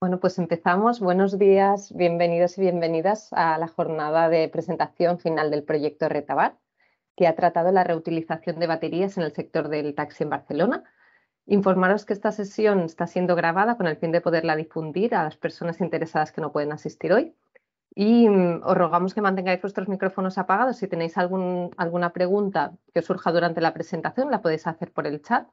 Bueno, pues empezamos. Buenos días, bienvenidos y bienvenidas a la jornada de presentación final del proyecto Retabar, que ha tratado la reutilización de baterías en el sector del taxi en Barcelona. Informaros que esta sesión está siendo grabada con el fin de poderla difundir a las personas interesadas que no pueden asistir hoy. Y mm, os rogamos que mantengáis vuestros micrófonos apagados. Si tenéis alguna pregunta que os surja durante la presentación, la podéis hacer por el chat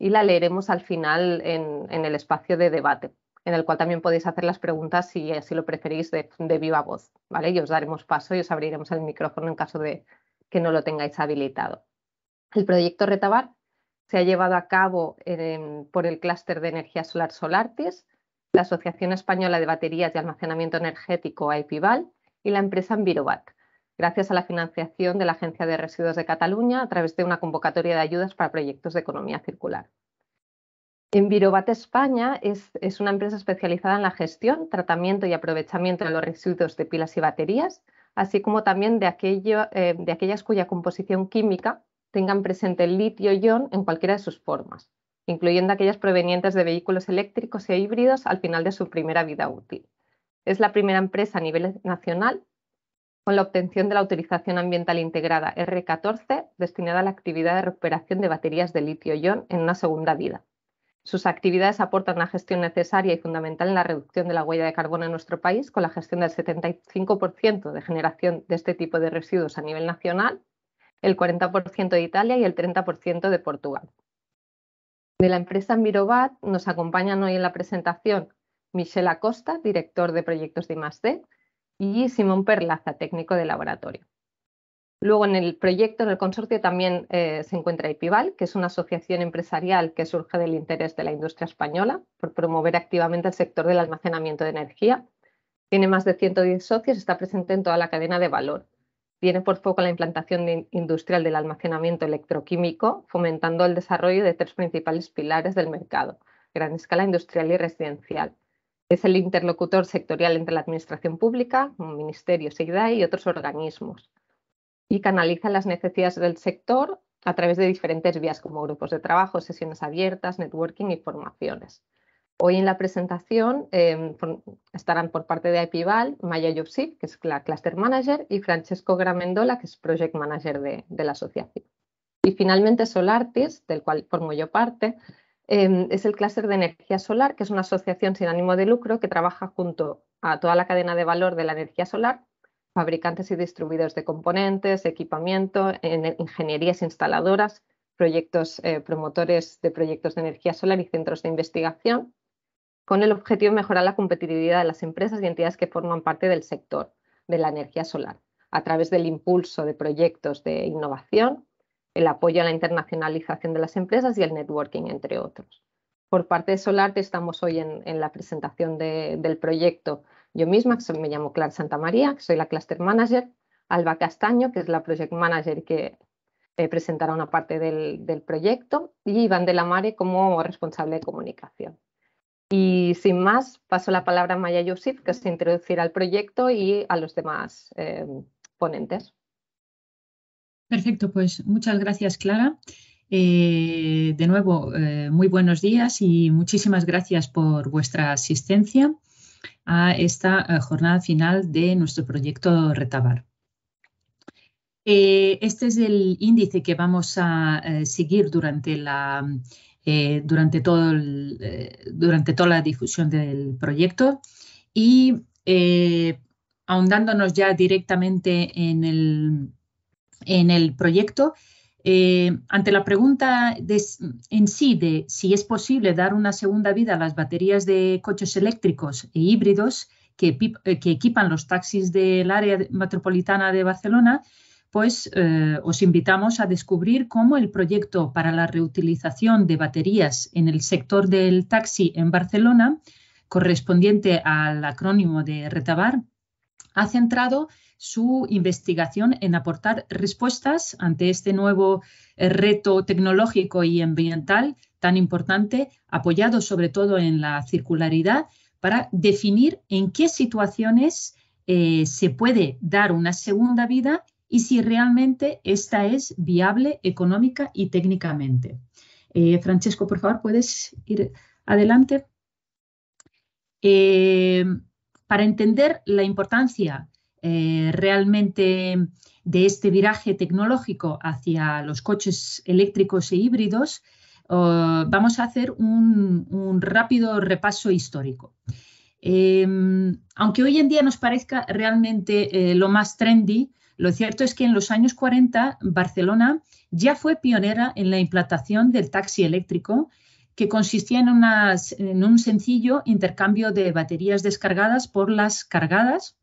y la leeremos al final en el espacio de debate en el cual también podéis hacer las preguntas si así lo preferís de, viva voz, ¿vale? Y os daremos paso y os abriremos el micrófono en caso de que no lo tengáis habilitado. El proyecto Retabar se ha llevado a cabo por el clúster de energía solar Solartis, la Asociación Española de Baterías y Almacenamiento Energético AIPIVAL y la empresa Envirobat, gracias a la financiación de la Agencia de Residuos de Cataluña a través de una convocatoria de ayudas para proyectos de economía circular. Envirobat España es, una empresa especializada en la gestión, tratamiento y aprovechamiento de los residuos de pilas y baterías, así como también de, eh, de aquellas cuya composición química tengan presente el litio-ion en cualquiera de sus formas, incluyendo aquellas provenientes de vehículos eléctricos e híbridos al final de su primera vida útil. Es la primera empresa a nivel nacional con la obtención de la autorización ambiental integrada R14 destinada a la actividad de recuperación de baterías de litio-ion en una segunda vida sus actividades aportan una gestión necesaria y fundamental en la reducción de la huella de carbono en nuestro país, con la gestión del 75% de generación de este tipo de residuos a nivel nacional, el 40% de Italia y el 30% de Portugal. De la empresa Mirobat nos acompañan hoy en la presentación Michelle Acosta, director de proyectos de I+D, y Simón Perlaza, técnico de laboratorio. Luego en el proyecto, en el consorcio, también eh, se encuentra IPIVAL, que es una asociación empresarial que surge del interés de la industria española por promover activamente el sector del almacenamiento de energía. Tiene más de 110 socios, está presente en toda la cadena de valor. Tiene por foco la implantación industrial del almacenamiento electroquímico, fomentando el desarrollo de tres principales pilares del mercado, gran escala industrial y residencial. Es el interlocutor sectorial entre la administración pública, ministerios, SIGDAE y otros organismos y canaliza las necesidades del sector a través de diferentes vías como grupos de trabajo, sesiones abiertas, networking y formaciones. Hoy en la presentación em, estarán por parte de IPVAL Maya Yopsif, que es la Cluster Manager, y Francesco Gramendola, que es Project Manager de, la asociación. Y finalmente Solartis, del cual formo yo parte, em, es el clúster de energía solar, que es una asociación sin ánimo de lucro que trabaja junto a toda la cadena de valor de la energía solar fabricantes y distribuidores de componentes, equipamiento, en ingenierías instaladoras, proyectos eh, promotores de proyectos de energía solar y centros de investigación, con el objetivo de mejorar la competitividad de las empresas y entidades que forman parte del sector de la energía solar, a través del impulso de proyectos de innovación, el apoyo a la internacionalización de las empresas y el networking, entre otros. Por parte de Solarte estamos hoy en, la presentación del proyecto yo misma, que me llamo Clara Santa María, que soy la Cluster Manager, Alba Castaño, que es la Project Manager que eh, presentará una parte del, proyecto, y Iván de la Mare como responsable de comunicación. Y sin más, paso la palabra a Maya Yusif, que se introducirá al proyecto y a los demás eh, ponentes. Perfecto, pues muchas gracias, Clara. Eh, de nuevo, muy buenos días y muchísimas gracias por vuestra asistencia a esta eh, jornada final de nuestro proyecto Retabar. Eh, este es el índice que vamos a eh, seguir durante la, durante, todo durante toda la difusión del proyecto y ahondándonos ya directamente en el, en el proyecto, eh, ante la pregunta en sí de si es posible dar una segunda vida a las baterías de coches eléctricos e híbridos que, eh, equipan los taxis del área metropolitana de Barcelona, pues eh, os invitamos a descubrir cómo el proyecto para la reutilización de baterías en el sector del taxi en Barcelona, correspondiente al acrónimo de Retabar, ha centrado su investigación en aportar respuestas ante este nuevo eh, reto tecnológico y ambiental tan importante, apoyado sobre todo en la circularidad, para definir en qué situaciones eh, se puede dar una segunda vida y si realmente esta es viable económica y técnicamente. Eh, Francesco, por favor, ¿puedes ir adelante? Para entender la importancia eh, realmente de este viraje tecnológico hacia los coches eléctricos e híbridos, vamos a hacer un, rápido repaso histórico. Em, aunque hoy en día nos parezca realmente eh, lo más trendy, lo cierto es que en los años 40 Barcelona ya fue pionera en la implantación del taxi eléctrico, que consistía en, un sencillo intercambio de baterías descargadas por las cargadas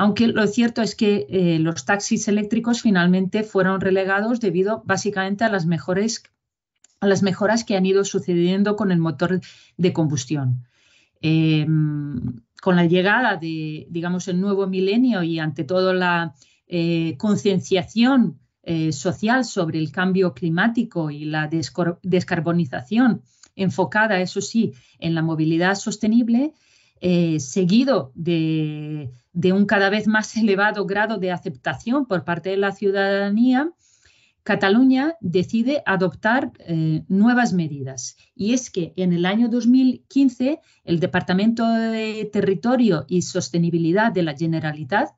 aunque lo cierto es que eh, los taxis eléctricos finalmente fueron relegados debido básicamente a las, mejores, a las mejoras que han ido sucediendo con el motor de combustión. Em, con la llegada de, digamos, el nuevo milenio y ante todo la eh, concienciación eh, social sobre el cambio climático y la descarbonización enfocada, eso sí, en la movilidad sostenible, seguido de, de un cada vez más elevado grado de aceptación por parte de la ciudadanía, Cataluña decide adoptar eh, nuevas medidas. Y es que en el año 2015 el Departamento de Territorio y Sostenibilidad de la Generalitat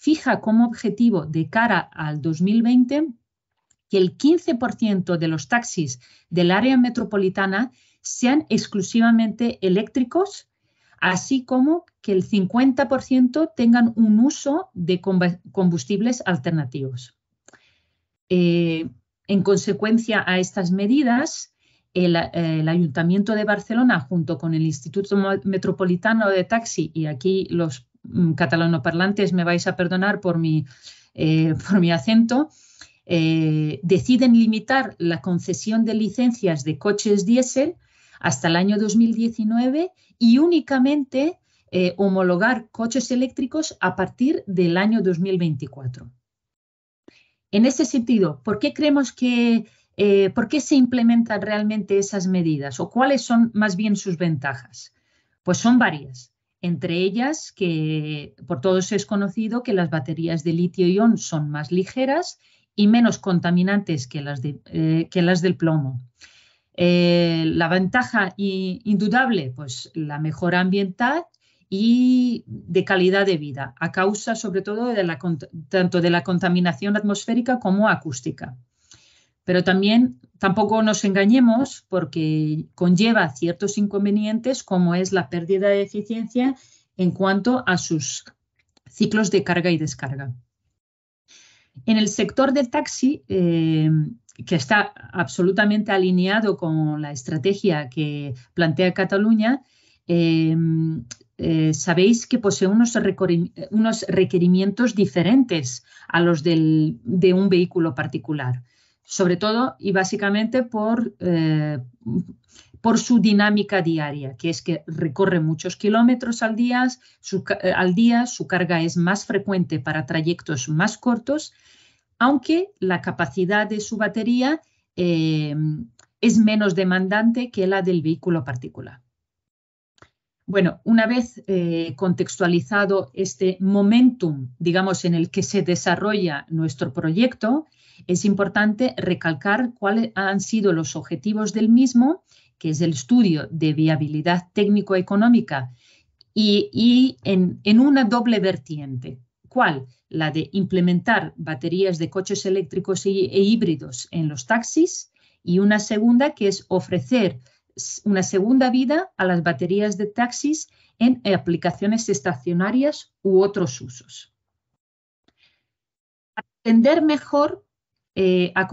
fija como objetivo de cara al 2020 que el 15% de los taxis del área metropolitana sean exclusivamente eléctricos así como que el 50% tengan un uso de combustibles alternativos. Eh, en consecuencia a estas medidas, el, Ayuntamiento de Barcelona, junto con el Instituto Metropolitano de Taxi, y aquí los catalanoparlantes me vais a perdonar por mi, eh, por mi acento, eh, deciden limitar la concesión de licencias de coches diésel hasta el año 2019 y únicamente eh, homologar coches eléctricos a partir del año 2024. En ese sentido, ¿por qué creemos que, por qué se implementan realmente esas medidas o cuáles son más bien sus ventajas? Pues son varias. Entre ellas, que por todos es conocido que las baterías de litio-ion son más ligeras y menos contaminantes que las, eh, que las del plomo. Eh, la ventaja indudable, pues la mejora ambiental y de calidad de vida, a causa sobre todo de la, tanto de la contaminación atmosférica como acústica. Pero también tampoco nos engañemos porque conlleva ciertos inconvenientes como es la pérdida de eficiencia en cuanto a sus ciclos de carga y descarga. En el sector del taxi, eh, que está absolutamente alineado con la estrategia que plantea Cataluña, em, eh, sabéis que posee unos, requerimientos diferentes a los de un vehículo particular, sobre todo y básicamente por, eh, por su dinámica diaria, que es que recorre muchos kilómetros al día, al día, su carga es más frecuente para trayectos más cortos aunque la capacidad de su batería eh, es menos demandante que la del vehículo particular. Bueno, una vez eh, contextualizado este momentum, digamos, en el que se desarrolla nuestro proyecto, es importante recalcar cuáles han sido los objetivos del mismo, que es el estudio de viabilidad técnico-económica y, en, una doble vertiente. ¿Cuál? la de implementar baterías de coches eléctricos e, híbridos en los taxis y una segunda que es ofrecer una segunda vida a las baterías de taxis en aplicaciones estacionarias u otros usos. Entender mejor, eh, a,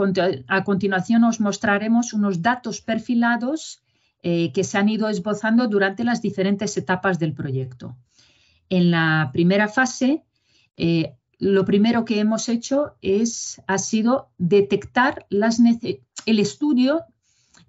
continuación os mostraremos unos datos perfilados eh, que se han ido esbozando durante las diferentes etapas del proyecto. En la primera fase eh, lo primero que hemos hecho ha sido detectar el estudio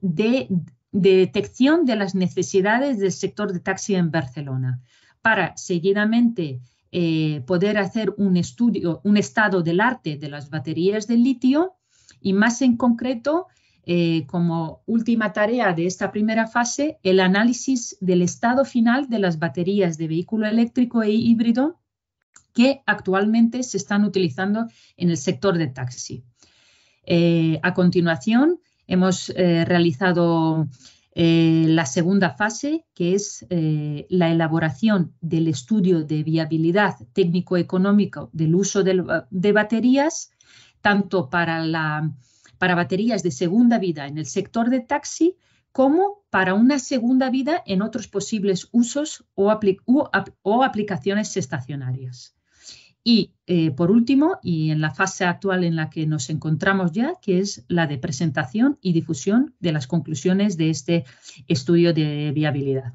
de, detección de las necesidades del sector de taxi en Barcelona para seguidamente eh, poder hacer un estudio, un estado del arte de las baterías de litio y más en concreto, eh, como última tarea de esta primera fase, el análisis del estado final de las baterías de vehículo eléctrico e híbrido que actualmente se están utilizando en el sector de taxi. Eh, a continuación, hemos realizado Eh, la segunda fase, que es eh, la elaboración del estudio de viabilidad técnico-económico del uso de, baterías, tanto para, para baterías de segunda vida en el sector de taxi como para una segunda vida en otros posibles usos o aplicaciones estacionarias. Y eh, por último, y en la fase actual en la que nos encontramos ya, que es la de presentación y difusión de las conclusiones de este estudio de viabilidad.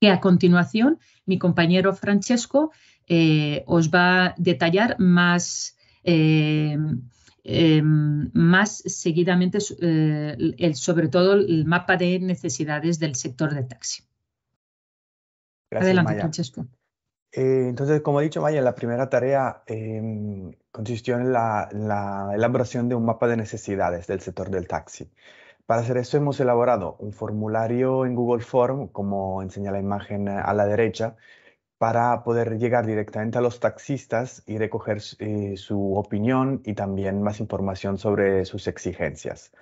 Que a continuación mi compañero Francesco eh, os va a detallar más, eh, más seguidamente, sobre todo el mapa de necesidades del sector de taxi. Adelante, Francesco. Eh, entonces, como he dicho, Maya, la primera tarea em, consistió en la, elaboración de un mapa de necesidades del sector del taxi. Para hacer eso hemos elaborado un formulario en Google Form, como enseña la imagen a la derecha, para poder llegar directamente a los taxistas y recoger eh, su opinión y también más información sobre sus exigencias.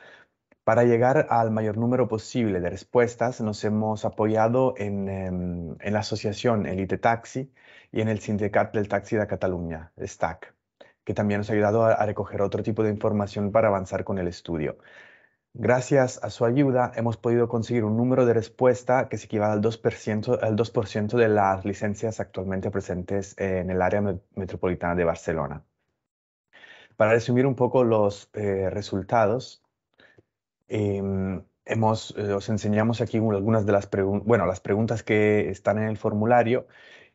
Para llegar al mayor número posible de respuestas, nos hemos apoyado en, em, la asociación Elite Taxi y en el Sindicat del Taxi de Cataluña, STAC, que también nos ha ayudado a, recoger otro tipo de información para avanzar con el estudio. Gracias a su ayuda hemos podido conseguir un número de respuesta que se equivale al 2%, al 2 de las licencias actualmente presentes en el área metropolitana de Barcelona. Para resumir un poco los eh, resultados, Em, hemos, eh, os enseñamos aquí algunas de las, bueno, las preguntas que están en el formulario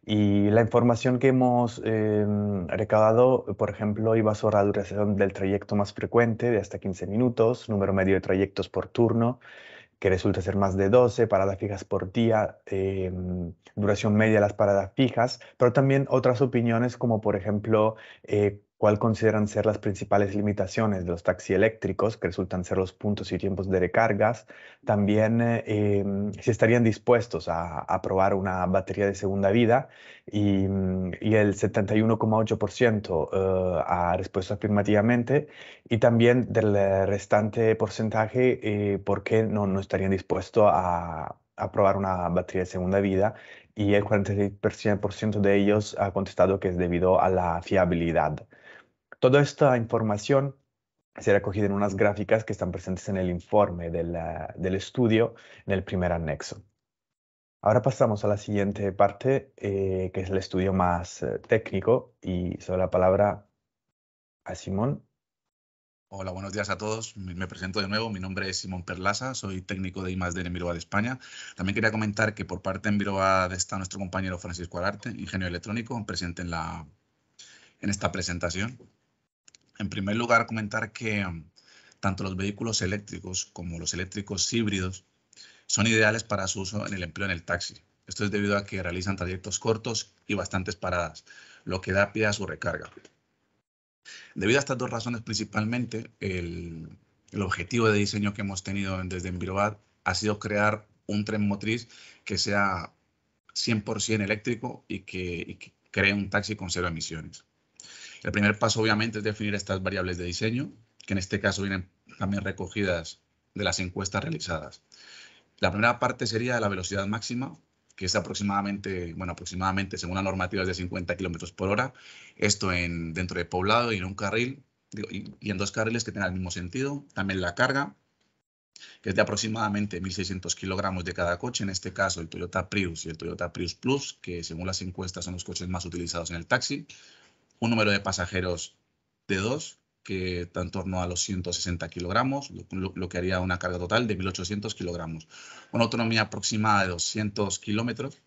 y la información que hemos em, recaudado, por ejemplo, iba sobre la duración del trayecto más frecuente de hasta 15 minutos, número medio de trayectos por turno, que resulta ser más de 12, paradas fijas por día, em, duración media de las paradas fijas, pero también otras opiniones como por ejemplo eh, cuál consideran ser las principales limitaciones de los taxis eléctricos, que resultan ser los puntos y tiempos de recargas. También eh, em, si estarían dispuestos a, probar una batería de segunda vida y, mm, el 71,8% eh, ha respuesto afirmativamente y también del restante porcentaje eh, por qué no, no estarían dispuestos a, a probar una batería de segunda vida y el 46% de ellos ha contestado que es debido a la fiabilidad. Toda esta información será recogida en unas gráficas que están presentes en el informe del, estudio en el primer anexo. Ahora pasamos a la siguiente parte, eh, que es el estudio más eh, técnico, y sobre la palabra a Simón. Hola, buenos días a todos. Me presento de nuevo. Mi nombre es Simón Perlasa, soy técnico de I+D en Enviroad de España. También quería comentar que por parte de Enviroad está nuestro compañero Francisco Ararte, ingeniero electrónico, presente en, la, en esta presentación. En primer lugar, comentar que um, tanto los vehículos eléctricos como los eléctricos híbridos son ideales para su uso en el empleo en el taxi. Esto es debido a que realizan trayectos cortos y bastantes paradas, lo que da pie a su recarga. Debido a estas dos razones principalmente, el, objetivo de diseño que hemos tenido desde Enviroad ha sido crear un tren motriz que sea 100% eléctrico y que, y que cree un taxi con cero emisiones. El primer paso, obviamente, es definir estas variables de diseño, que en este caso vienen también recogidas de las encuestas realizadas. La primera parte sería la velocidad máxima, que es aproximadamente, bueno, aproximadamente según la normativa es de 50 km por hora. Esto en, dentro de poblado y en un carril, y, en dos carriles que tengan el mismo sentido. También la carga, que es de aproximadamente 1.600 kilogramos de cada coche, en este caso el Toyota Prius y el Toyota Prius Plus, que según las encuestas son los coches más utilizados en el taxi un número de pasajeros de dos, que está en torno a los 160 kilogramos, lo, que haría una carga total de 1.800 kilogramos. Una autonomía aproximada de 200 kilómetros.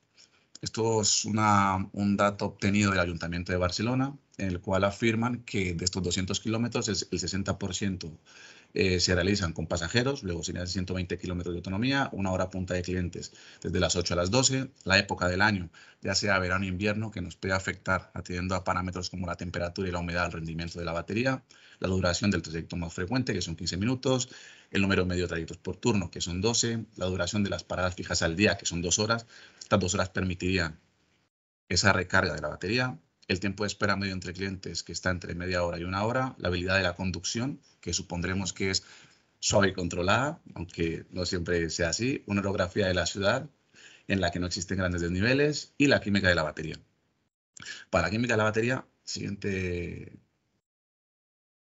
Esto es una, un dato obtenido del Ayuntamiento de Barcelona, en el cual afirman que de estos 200 kilómetros el 60% eh, se realizan con pasajeros, luego serían 120 kilómetros de autonomía, una hora punta de clientes desde las 8 a las 12, la época del año, ya sea verano o invierno, que nos puede afectar atendiendo a parámetros como la temperatura y la humedad, el rendimiento de la batería, la duración del trayecto más frecuente, que son 15 minutos, el número medio de trayectos por turno, que son 12, la duración de las paradas fijas al día, que son dos horas. Estas dos horas permitirían esa recarga de la batería, el tiempo de espera medio entre clientes, que está entre media hora y una hora, la habilidad de la conducción, que supondremos que es suave y controlada, aunque no siempre sea así, una orografía de la ciudad en la que no existen grandes desniveles y la química de la batería. Para la química de la batería, siguiente...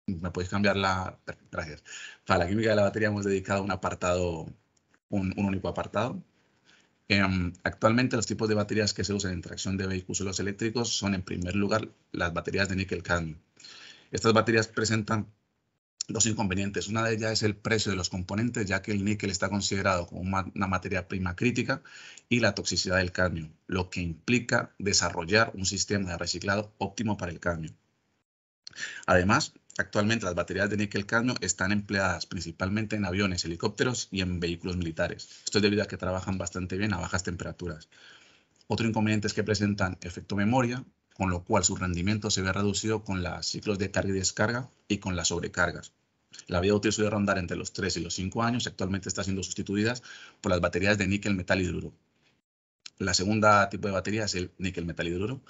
¿Me podéis cambiar la...? Gracias. Para la química de la batería hemos dedicado un apartado, un, único apartado. Em, actualmente los tipos de baterías que se usan en tracción de vehículos eléctricos son en primer lugar las baterías de níquel-cadmio. Estas baterías presentan dos inconvenientes. Una de ellas es el precio de los componentes, ya que el níquel está considerado como una materia prima crítica, y la toxicidad del cadmio, lo que implica desarrollar un sistema de reciclado óptimo para el cadmio. Además, actualmente las baterías de níquel-cadmio están empleadas principalmente en aviones, helicópteros y en vehículos militares. Esto es debido a que trabajan bastante bien a bajas temperaturas. Otro inconveniente es que presentan efecto memoria, con lo cual su rendimiento se ve reducido con los ciclos de carga y descarga y con las sobrecargas. La vida útil suele rondar entre los 3 y los 5 años y actualmente está siendo sustituidas por las baterías de níquel metal hidruro. La segunda tipo de batería es el níquel metal hidruro.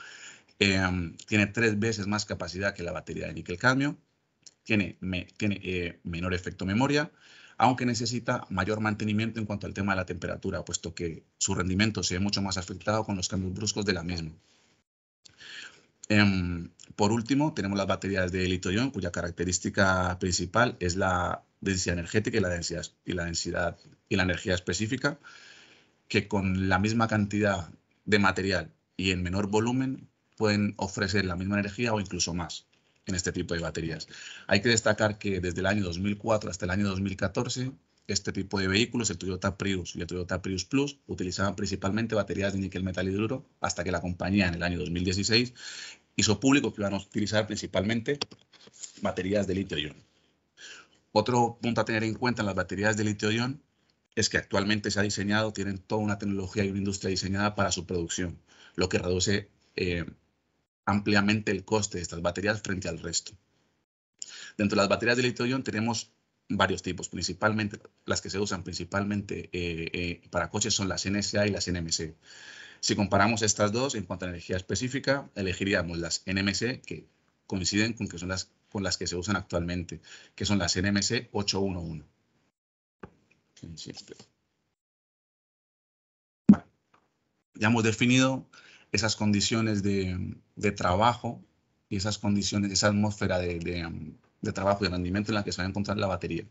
Em, tiene tres veces más capacidad que la batería de níquel cadmio. Tiene, eh, menor efecto memoria, aunque necesita mayor mantenimiento en cuanto al tema de la temperatura, puesto que su rendimiento se ve mucho más afectado con los cambios bruscos de la misma. Em, por último, tenemos las baterías de litio-ion, cuya característica principal es la densidad energética y la densidad, y la densidad y la energía específica, que con la misma cantidad de material y en menor volumen pueden ofrecer la misma energía o incluso más en este tipo de baterías. Hay que destacar que desde el año 2004 hasta el año 2014 este tipo de vehículos, el Toyota Prius y el Toyota Prius Plus, utilizaban principalmente baterías de níquel metal hidruro hasta que la compañía en el año 2016 hizo público que iban a utilizar principalmente baterías de litio-ion. Otro punto a tener en cuenta en las baterías de litio-ion es que actualmente se ha diseñado, tienen toda una tecnología y una industria diseñada para su producción, lo que reduce eh, ampliamente el coste de estas baterías frente al resto. Dentro de las baterías de litio-ion tenemos varios tipos, principalmente las que se usan principalmente eh, eh, para coches son las NSA y las NMC. Si comparamos estas dos en cuanto a energía específica, elegiríamos las NMC que coinciden con, que son las, con las que se usan actualmente, que son las NMC 811. ya hemos definido esas condiciones de, trabajo y esas condiciones, esa atmósfera de, de trabajo y rendimiento en la que se va a encontrar la batería.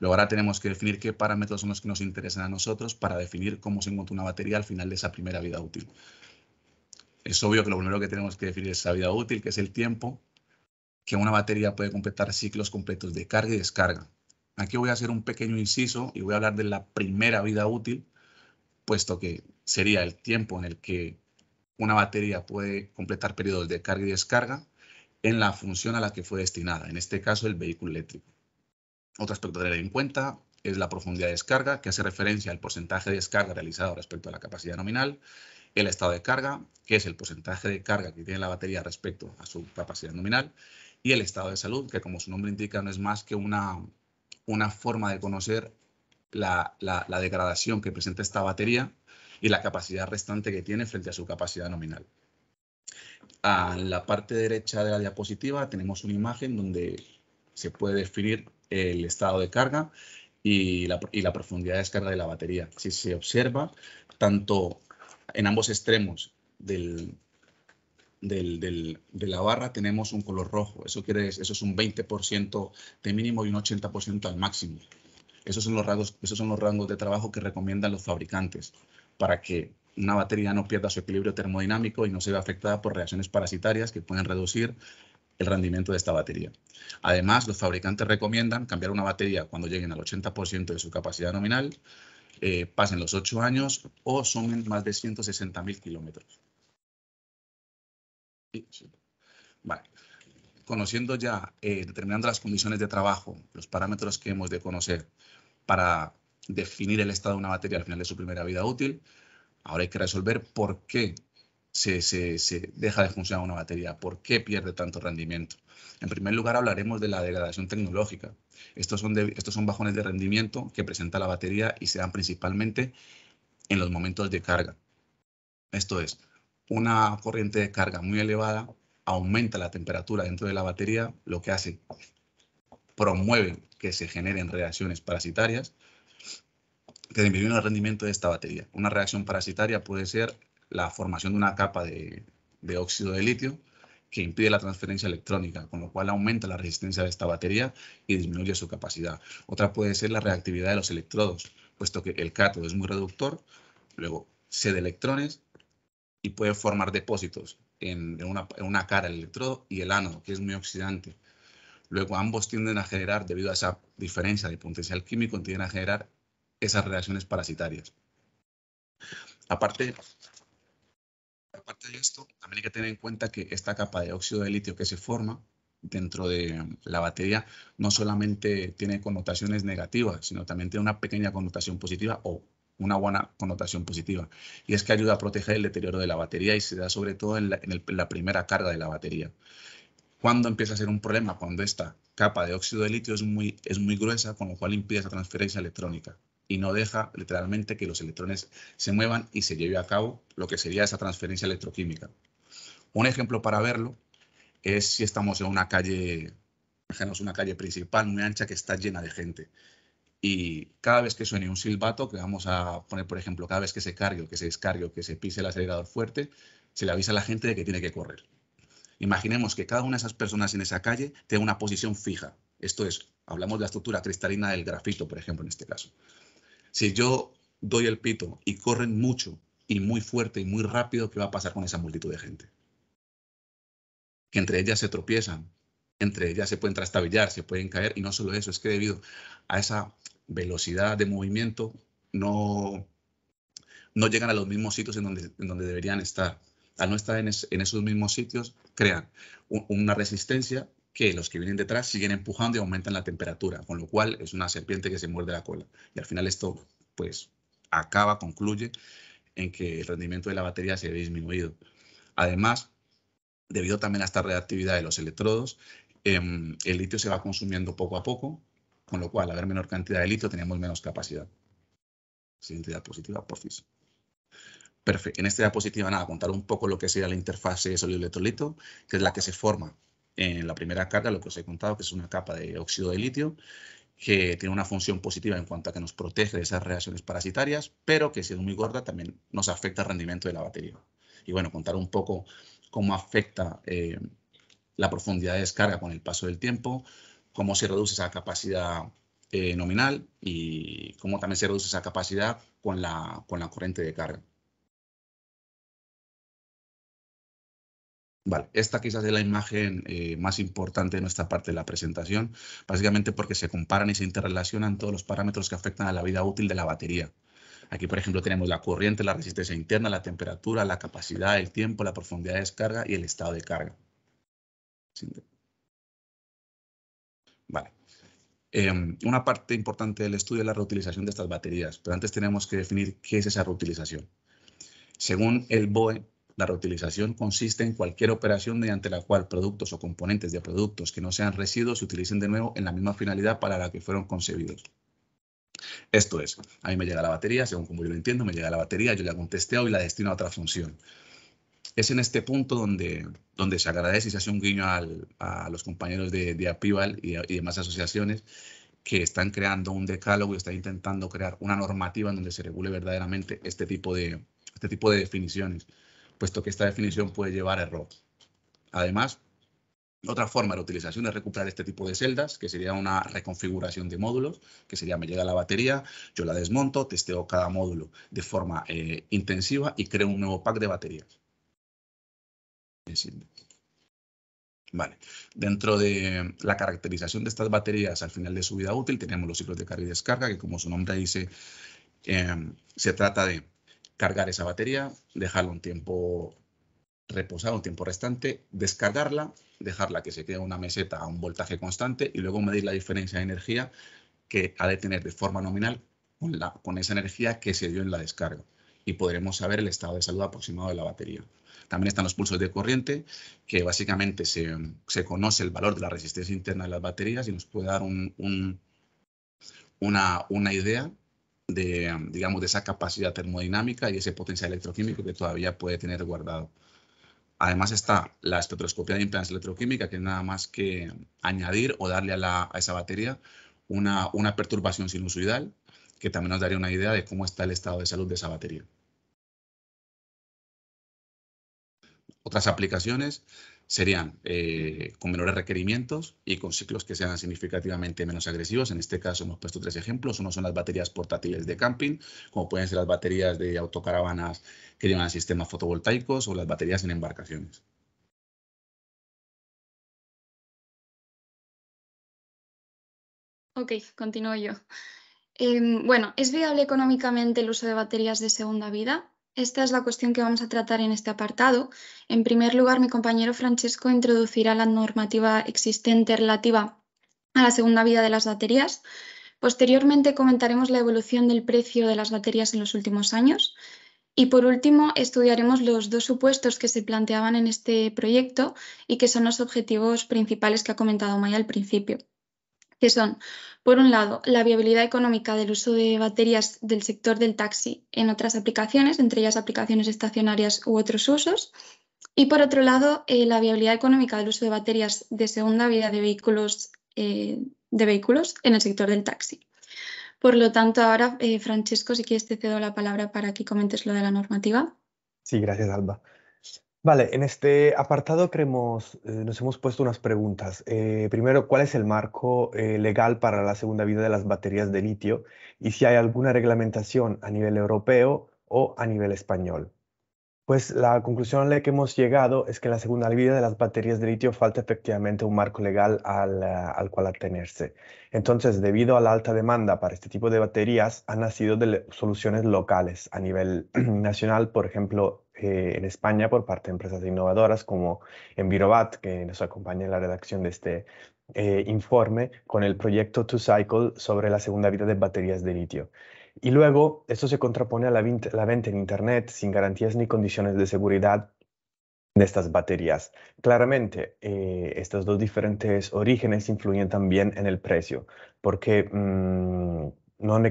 Luego ahora tenemos que definir qué parámetros son los que nos interesan a nosotros para definir cómo se encuentra una batería al final de esa primera vida útil. Es obvio que lo primero que tenemos que definir es esa vida útil, que es el tiempo que una batería puede completar ciclos completos de carga y descarga. Aquí voy a hacer un pequeño inciso y voy a hablar de la primera vida útil, puesto que sería el tiempo en el que una batería puede completar periodos de carga y descarga en la función a la que fue destinada, en este caso el vehículo eléctrico. Otro aspecto a tener en cuenta es la profundidad de descarga, que hace referencia al porcentaje de descarga realizado respecto a la capacidad nominal, el estado de carga, que es el porcentaje de carga que tiene la batería respecto a su capacidad nominal, y el estado de salud, que como su nombre indica no es más que una, forma de conocer la degradación que presenta esta batería y la capacidad restante que tiene frente a su capacidad nominal. En la parte derecha de la diapositiva tenemos una imagen donde se puede definir el estado de carga y la, profundidad de descarga de la batería. Si se observa, tanto en ambos extremos del, de la barra tenemos un color rojo. Eso, quiere, eso es un 20% de mínimo y un 80% al máximo. Esos son, los rangos, esos son los rangos de trabajo que recomiendan los fabricantes para que una batería no pierda su equilibrio termodinámico y no se vea afectada por reacciones parasitarias que pueden reducir el rendimiento de esta batería. Además, los fabricantes recomiendan cambiar una batería cuando lleguen al 80% de su capacidad nominal, eh, pasen los 8 años o sumen más de 160.000 kilómetros. Conociendo ya, eh, determinando las condiciones de trabajo, los parámetros que hemos de conocer para definir el estado de una batería al final de su primera vida útil, Ahora hay que resolver por qué se, deja de funcionar una batería, por qué pierde tanto rendimiento. En primer lugar, hablaremos de la degradación tecnológica. Estos son, estos son bajones de rendimiento que presenta la batería y se dan principalmente en los momentos de carga. Esto es, una corriente de carga muy elevada aumenta la temperatura dentro de la batería, lo que hace promueven que se generen reacciones parasitarias que disminuyen el rendimiento de esta batería. Una reacción parasitaria puede ser la formación de una capa de, óxido de litio que impide la transferencia electrónica, con lo cual aumenta la resistencia de esta batería y disminuye su capacidad. Otra puede ser la reactividad de los electrodos, puesto que el cátodo es muy reductor, luego cede electrones y puede formar depósitos en, una, cara del electrodo y el ánodo, que es muy oxidante. Luego ambos tienden a generar, debido a esa diferencia de potencial químico, tienden a generar esas reacciones parasitarias. Aparte, aparte de esto, también hay que tener en cuenta que esta capa de óxido de litio que se forma dentro de la batería no solamente tiene connotaciones negativas, sino también tiene una pequeña connotación positiva o una buena connotación positiva. Y es que ayuda a proteger el deterioro de la batería y se da sobre todo en la, primera carga de la batería. Cuando empieza a ser un problema? Cuando esta capa de óxido de litio es muy, es muy gruesa, con lo cual impide esa transferencia electrónica y no deja literalmente que los electrones se muevan y se lleve a cabo lo que sería esa transferencia electroquímica. Un ejemplo para verlo es si estamos en una calle, una calle principal muy ancha que está llena de gente y cada vez que suene un silbato, que vamos a poner, por ejemplo, cada vez que se cargue o que se descargue o que se pise el acelerador fuerte, se le avisa a la gente de que tiene que correr. Imaginemos que cada una de esas personas en esa calle tenga una posición fija. Esto es, hablamos de la estructura cristalina del grafito, por ejemplo, en este caso. Si yo doy el pito y corren mucho y muy fuerte y muy rápido, ¿qué va a pasar con esa multitud de gente? Que entre ellas se tropiezan, entre ellas se pueden trastabillar, se pueden caer, y no solo eso, es que debido a esa velocidad de movimiento no, no llegan a los mismos sitios en donde, en donde deberían estar. Al no estar en, esos mismos sitios, crean una resistencia que los que vienen detrás siguen empujando y aumentan la temperatura, con lo cual es una serpiente que se muerde la cola. Y al final esto, pues, acaba, concluye en que el rendimiento de la batería se ve disminuido. Además, debido también a esta reactividad de los electrodos, em, el litio se va consumiendo poco a poco con lo cual, al haber menor cantidad de litio, tenemos menos capacidad. Siguiente diapositiva, porfis. Perfecto. En esta diapositiva, nada, contar un poco lo que sería la interfase sólido-electrolito, que es la que se forma en la primera carga, lo que os he contado, que es una capa de óxido de litio, que tiene una función positiva en cuanto a que nos protege de esas reacciones parasitarias, pero que si es muy gorda también nos afecta el rendimiento de la batería. Y bueno, contar un poco cómo afecta eh, la profundidad de descarga con el paso del tiempo, cómo se reduce esa capacidad eh, nominal y cómo también se reduce esa capacidad con la, con la corriente de carga. Vale, esta quizás es la imagen eh, más importante de nuestra parte de la presentación, básicamente porque se comparan y se interrelacionan todos los parámetros que afectan a la vida útil de la batería. Aquí, por ejemplo, tenemos la corriente, la resistencia interna, la temperatura, la capacidad, el tiempo, la profundidad de descarga y el estado de carga. Vale. Em, una parte importante del estudio es la reutilización de estas baterías, pero antes tenemos que definir qué es esa reutilización. Según el BOE, la reutilización consiste en cualquier operación mediante la cual productos o componentes de productos que no sean residuos se utilicen de nuevo en la misma finalidad para la que fueron concebidos. Esto es, a mí me llega la batería, según como yo lo entiendo, me llega la batería, yo le hago un testeo y la destino a otra función es en este punto donde, donde se agradece y se hace un guiño a los compañeros de, de Apival y, demás asociaciones que están creando un decálogo y están intentando crear una normativa en donde se regule verdaderamente este tipo de, este tipo de definiciones, puesto que esta definición puede llevar a error. Además, otra forma de utilización es recuperar este tipo de celdas, que sería una reconfiguración de módulos, que sería me llega la batería, yo la desmonto, testeo cada módulo de forma eh, intensiva y creo un nuevo pack de baterías. Vale. Dentro de la caracterización de estas baterías al final de su vida útil tenemos los ciclos de carga y descarga, que como su nombre dice, em, se trata de cargar esa batería, dejarla un tiempo reposado, un tiempo restante, descargarla, dejarla que se quede una meseta a un voltaje constante y luego medir la diferencia de energía que ha de tener de forma nominal con, la, con esa energía que se dio en la descarga y podremos saber el estado de salud aproximado de la batería. También están los pulsos de corriente, que básicamente se, conoce el valor de la resistencia interna de las baterías y nos puede dar una, una idea de, digamos, de esa capacidad termodinámica y ese potencial electroquímico que todavía puede tener guardado. Además está la espectroscopía de impedancia electroquímica, que es nada más que añadir o darle a, esa batería una, una perturbación sinusoidal, que también nos daría una idea de cómo está el estado de salud de esa batería. Otras aplicaciones serían eh, con menores requerimientos y con ciclos que sean significativamente menos agresivos. En este caso hemos puesto tres ejemplos. Uno son las baterías portátiles de camping, como pueden ser las baterías de autocaravanas que llevan sistemas fotovoltaicos o las baterías en embarcaciones. Ok, continúo yo. Em, bueno, ¿es viable económicamente el uso de baterías de segunda vida? Esta es la cuestión que vamos a tratar en este apartado. En primer lugar, mi compañero Francesco introducirá la normativa existente relativa a la segunda vida de las baterías. Posteriormente comentaremos la evolución del precio de las baterías en los últimos años. Y por último, estudiaremos los dos supuestos que se planteaban en este proyecto y que son los objetivos principales que ha comentado Maya al principio que son, por un lado, la viabilidad económica del uso de baterías del sector del taxi en otras aplicaciones, entre ellas aplicaciones estacionarias u otros usos, y por otro lado, eh, la viabilidad económica del uso de baterías de segunda vida de vehículos, eh, de vehículos en el sector del taxi. Por lo tanto, ahora, eh, Francesco, si quieres te cedo la palabra para que comentes lo de la normativa. Sí, gracias, Alba. Vale, en este apartado creemos, eh, nos hemos puesto unas preguntas. Eh, primero, ¿cuál es el marco eh, legal para la segunda vida de las baterías de litio y si hay alguna reglamentación a nivel europeo o a nivel español? Pues la conclusión a la que hemos llegado es que la segunda vida de las baterías de litio falta efectivamente un marco legal al, al cual atenerse. Entonces, debido a la alta demanda para este tipo de baterías, han nacido soluciones locales a nivel nacional, por ejemplo, eh, en España por parte de empresas innovadoras como Envirobat, que nos acompaña en la redacción de este eh, informe, con el proyecto To Cycle sobre la segunda vida de baterías de litio. Y luego, esto se contrapone a la, venta en Internet sin garantías ni condiciones de seguridad de estas baterías. Claramente, eh, estos dos diferentes orígenes influyen también en el precio, porque mm, no,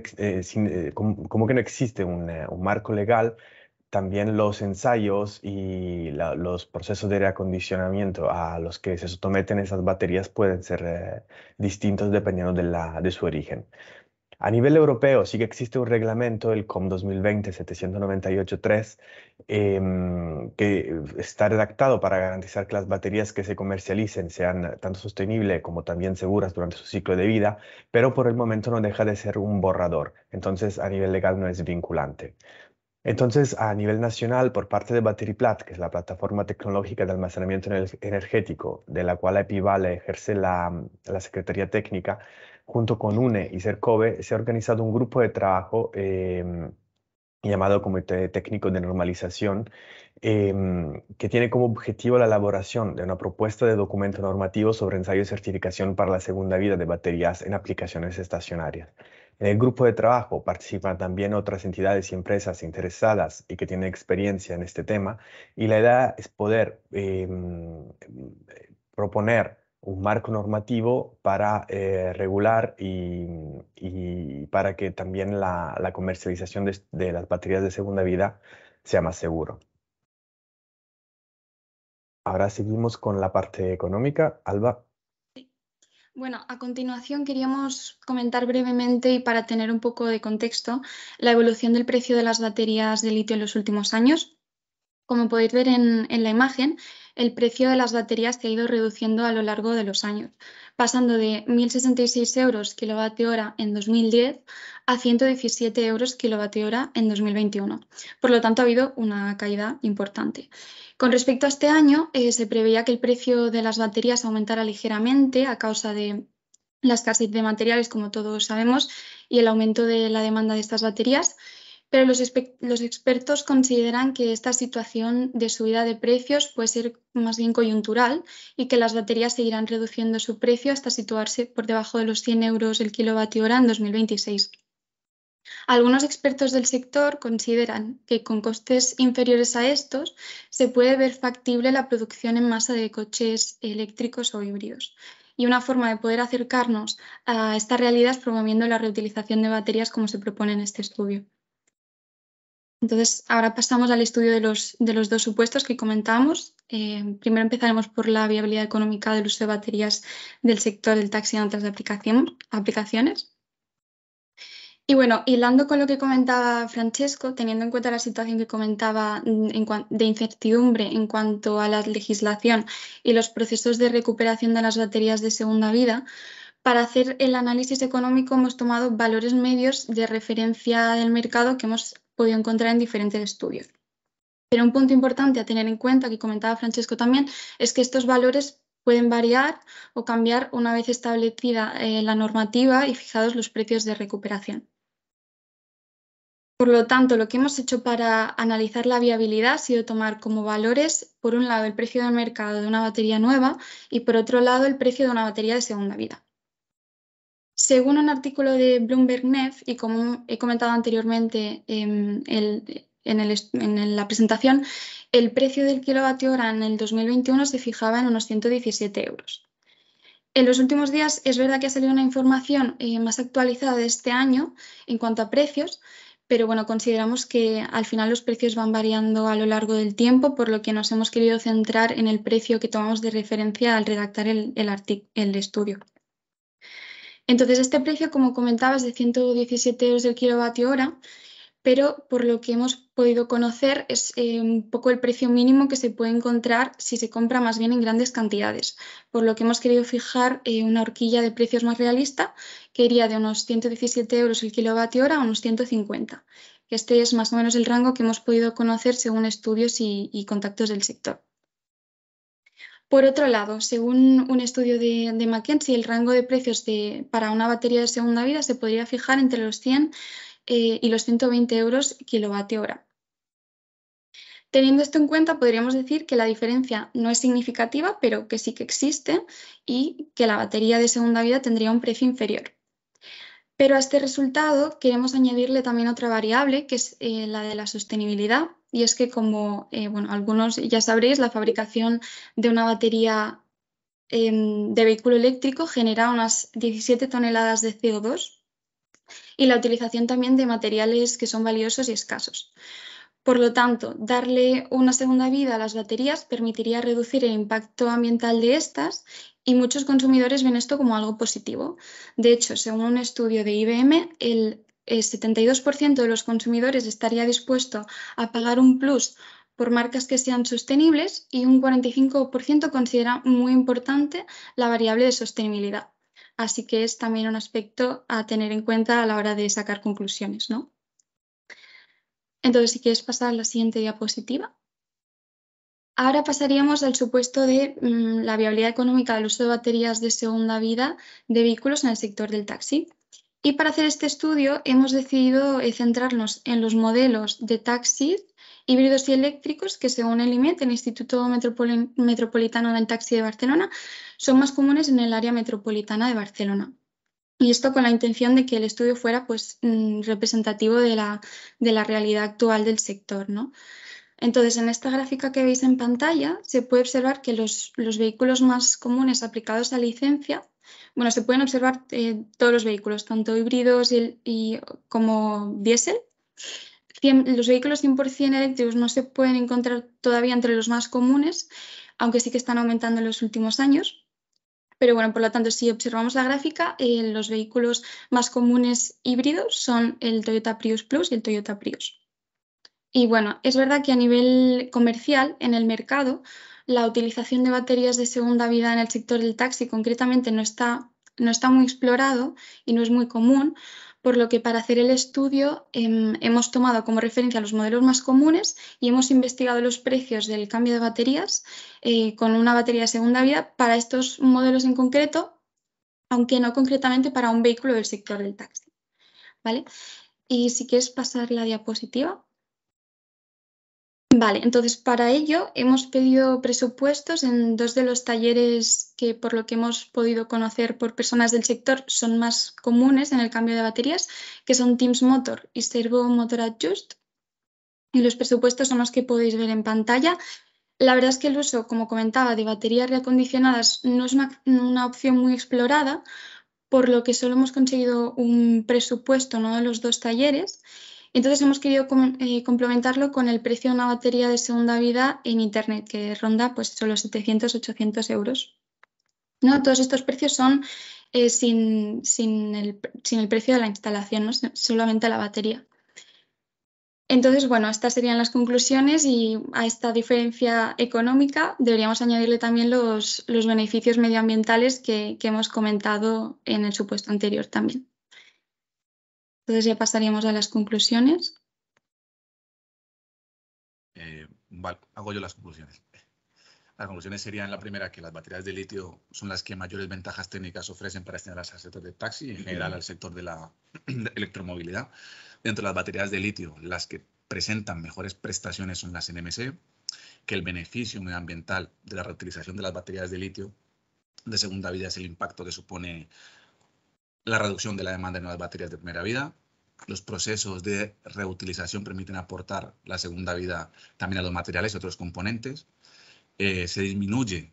como, que no existe un, un marco legal también los ensayos y los procesos de reacondicionamiento a los que se someten esas baterías pueden ser eh, distintos dependiendo de, su origen. A nivel europeo sí que existe un reglamento, el COM 2020-798-3, em, que está redactado para garantizar que las baterías que se comercialicen sean tanto sostenibles como también seguras durante su ciclo de vida, pero por el momento no deja de ser un borrador, entonces a nivel legal no es vinculante. Entonces, a nivel nacional, por parte de Batteriplat, que es la plataforma tecnológica de almacenamiento energético de la cual Epivale ejerce la, Secretaría Técnica, junto con UNE y CERCOVE, se ha organizado un grupo de trabajo em, llamado Comité Técnico de Normalización, em, que tiene como objetivo la elaboración de una propuesta de documento normativo sobre ensayo y certificación para la segunda vida de baterías en aplicaciones estacionarias. En el grupo de trabajo participan también otras entidades y empresas interesadas y que tienen experiencia en este tema y la idea es poder em, proponer un marco normativo para eh, regular y, para que también la, comercialización de, de, las baterías de segunda vida sea más seguro. Ahora seguimos con la parte económica. Alba. Bueno, a continuación queríamos comentar brevemente y para tener un poco de contexto la evolución del precio de las baterías de litio en los últimos años. Como podéis ver en, la imagen, el precio de las baterías se ha ido reduciendo a lo largo de los años, pasando de 1.066 euros kilovatio hora en 2010 a 117 euros kilovatio hora en 2021. Por lo tanto, ha habido una caída importante. Con respecto a este año, eh, se preveía que el precio de las baterías aumentara ligeramente a causa de la escasez de materiales, como todos sabemos, y el aumento de la demanda de estas baterías. Pero los, expertos consideran que esta situación de subida de precios puede ser más bien coyuntural y que las baterías seguirán reduciendo su precio hasta situarse por debajo de los 100 euros el kilovatio hora en 2026. Algunos expertos del sector consideran que con costes inferiores a estos se puede ver factible la producción en masa de coches eléctricos o híbridos. Y una forma de poder acercarnos a esta realidad es promoviendo la reutilización de baterías como se propone en este estudio. Entonces, ahora pasamos al estudio de los, dos supuestos que comentamos. Eh, primero empezaremos por la viabilidad económica del uso de baterías del sector del taxi en otras aplicaciones. Y bueno, hilando con lo que comentaba Francesco, teniendo en cuenta la situación que comentaba mm, de incertidumbre en cuanto a la legislación y los procesos de recuperación de las baterías de segunda vida, para hacer el análisis económico hemos tomado valores medios de referencia del mercado que hemos podido encontrar en diferentes estudios. Pero un punto importante a tener en cuenta, que comentaba Francesco también, es que estos valores pueden variar o cambiar una vez establecida eh, la normativa y fijados los precios de recuperación. Por lo tanto, lo que hemos hecho para analizar la viabilidad ha sido tomar como valores, por un lado, el precio del mercado de una batería nueva y por otro lado, el precio de una batería de segunda vida. Según un artículo de Bloomberg NEF, y como he comentado anteriormente en, en la presentación, el precio del kilovatio hora en el 2021 se fijaba en unos 117 euros. En los últimos días es verdad que ha salido una información eh, más actualizada de este año en cuanto a precios, pero bueno, consideramos que al final los precios van variando a lo largo del tiempo, por lo que nos hemos querido centrar en el precio que tomamos de referencia al redactar el estudio. Entonces, este precio, como comentaba, es de 117 euros del kilovatio hora pero por lo que hemos podido conocer es eh, un poco el precio mínimo que se puede encontrar si se compra más bien en grandes cantidades, por lo que hemos querido fijar eh, una horquilla de precios más realista que iría de unos 117 euros el kilovatio hora a unos 150. Este es más o menos el rango que hemos podido conocer según estudios y, contactos del sector. Por otro lado, según un estudio de, de McKinsey, el rango de precios para una batería de segunda vida se podría fijar entre los 100 eh, y los 120 euros kilovatio hora. Teniendo esto en cuenta, podríamos decir que la diferencia no es significativa, pero que sí que existe y que la batería de segunda vida tendría un precio inferior. Pero a este resultado queremos añadirle también otra variable, que es eh, la de la sostenibilidad. Y es que, como eh, bueno, algunos ya sabréis, la fabricación de una batería em, de vehículo eléctrico genera unas 17 toneladas de CO2 y la utilización también de materiales que son valiosos y escasos. Por lo tanto, darle una segunda vida a las baterías permitiría reducir el impacto ambiental de estas y muchos consumidores ven esto como algo positivo. De hecho, según un estudio de IBM, el 72% de los consumidores estaría dispuesto a pagar un plus por marcas que sean sostenibles y un 45% considera muy importante la variable de sostenibilidad así que es también un aspecto a tener en cuenta a la hora de sacar conclusiones, ¿no? Entonces, si quieres pasar a la siguiente diapositiva. Ahora pasaríamos al supuesto de mm, la viabilidad económica del uso de baterías de segunda vida de vehículos en el sector del taxi. Y para hacer este estudio hemos decidido eh, centrarnos en los modelos de taxis híbridos y eléctricos que según el IMET, el Instituto Metropolitano del Taxi de Barcelona, son más comunes en el área metropolitana de Barcelona. Y esto con la intención de que el estudio fuera pues, mm, representativo de la, de la realidad actual del sector. ¿no? Entonces, en esta gráfica que veis en pantalla, se puede observar que los, los vehículos más comunes aplicados a licencia, bueno, se pueden observar eh, todos los vehículos, tanto híbridos y, como diésel, los vehículos 100% eléctricos no se pueden encontrar todavía entre los más comunes, aunque sí que están aumentando en los últimos años. Pero bueno, por lo tanto, si observamos la gráfica, eh, los vehículos más comunes híbridos son el Toyota Prius Plus y el Toyota Prius. Y bueno, es verdad que a nivel comercial, en el mercado, la utilización de baterías de segunda vida en el sector del taxi concretamente no está, no está muy explorado y no es muy común, por lo que para hacer el estudio em, hemos tomado como referencia los modelos más comunes y hemos investigado los precios del cambio de baterías eh, con una batería de segunda vida para estos modelos en concreto, aunque no concretamente para un vehículo del sector del taxi. ¿Vale? Y si quieres pasar la diapositiva. Vale, entonces para ello hemos pedido presupuestos en dos de los talleres que por lo que hemos podido conocer por personas del sector son más comunes en el cambio de baterías, que son Teams Motor y Servo Motor Adjust. Y los presupuestos son los que podéis ver en pantalla. La verdad es que el uso, como comentaba, de baterías reacondicionadas no es una, una opción muy explorada, por lo que solo hemos conseguido un presupuesto en uno de los dos talleres Entonces hemos querido eh, complementarlo con el precio de una batería de segunda vida en Internet, que ronda pues los 700-800 euros. ¿No? Todos estos precios son eh, sin, el, precio de la instalación, ¿no? solamente la batería. Entonces, bueno, estas serían las conclusiones y a esta diferencia económica deberíamos añadirle también los, beneficios medioambientales que, hemos comentado en el supuesto anterior también. Entonces ya pasaríamos a las conclusiones. Eh, vale, hago yo las conclusiones. Las conclusiones serían la primera, que las baterías de litio son las que mayores ventajas técnicas ofrecen para estimular al sector del taxi y en general al sector de la electromovilidad. Dentro de las baterías de litio, las que presentan mejores prestaciones son las NMC, que el beneficio medioambiental de la reutilización de las baterías de litio de segunda vida es el impacto que supone la reducción de la demanda de nuevas baterías de primera vida. Los procesos de reutilización permiten aportar la segunda vida también a los materiales y otros componentes. Eh, se disminuye